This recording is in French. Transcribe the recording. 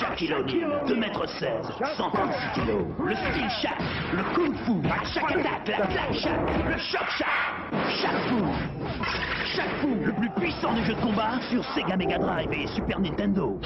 Shaquille O'Neal, 2 mètres 16, 136 kilos. Le style Shaq, le Kung Fu, à chaque attaque, la claque Shaq, le choc Shaq, Shaq Fu. Shaq Fu, le plus puissant des jeux de combat sur Sega Mega Drive et Super Nintendo.